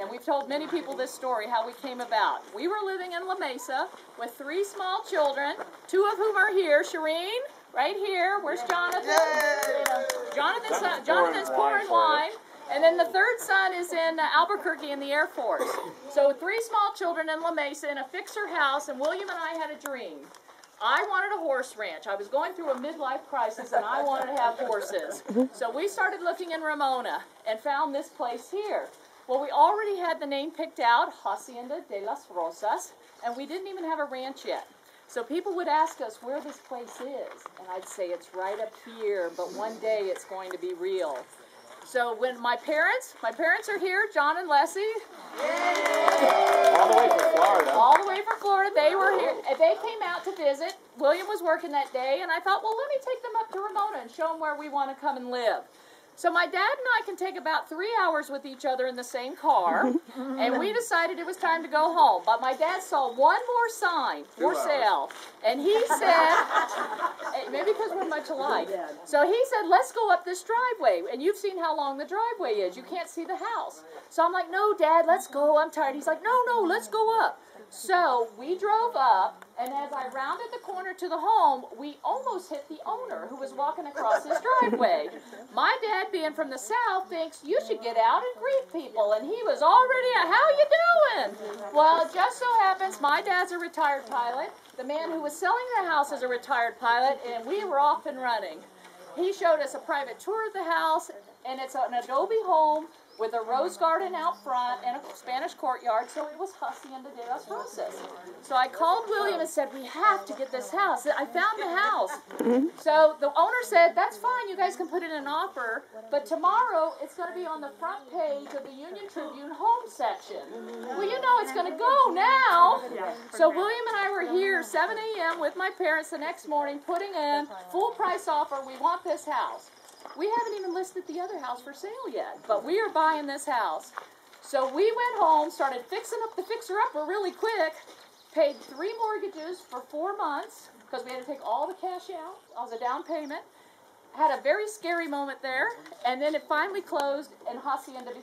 and we've told many people this story how we came about. We were living in La Mesa with three small children, two of whom are here. Shireen, right here. Where's Jonathan? Jonathan's, son, Jonathan's pouring wine. And then the third son is in uh, Albuquerque in the Air Force. So three small children in La Mesa in a fixer house, and William and I had a dream. I wanted a horse ranch. I was going through a midlife crisis and I wanted to have horses. So we started looking in Ramona and found this place here. Well, we already had the name picked out, Hacienda de las Rosas, and we didn't even have a ranch yet. So people would ask us where this place is, and I'd say it's right up here, but one day it's going to be real. So when my parents, my parents are here, John and Leslie, All the way from Florida. all the way from Florida. They were here. They came out to visit. William was working that day, and I thought, well, let me take them up to Ramona and show them where we want to come and live. So my dad and I can take about three hours with each other in the same car, and we decided it was time to go home. But my dad saw one more sign for hours. sale, and he said, eh, maybe because we're much alike. So he said, let's go up this driveway. And you've seen how long the driveway is. You can't see the house. So I'm like, no, Dad, let's go. I'm tired. He's like, no, no, let's go up. So we drove up, and as I rounded the corner to the home, we almost hit the owner who was walking across his driveway. My dad, being from the south, thinks you should get out and greet people, and he was already, how you doing? Well, it just so happens my dad's a retired pilot. The man who was selling the house is a retired pilot, and we were off and running. He showed us a private tour of the house, and it's an adobe home with a rose garden out front and a Spanish courtyard, so it was Hacienda de las Rosas. So I called William and said, We have to get this house. I found the house. So the owner said, That's fine, you guys can put in an offer, but tomorrow it's going to be on the front page of the Union Tribune home section. Well, you know it's going to go now. So William and I were here 7 a.m. with my parents the next morning, putting in full price offer. We want this house. We haven't even listed the other house for sale yet, but we are buying this house. So we went home, started fixing up the fixer upper really quick, paid three mortgages for four months because we had to take all the cash out as a down payment. Had a very scary moment there, and then it finally closed, and Hacienda became.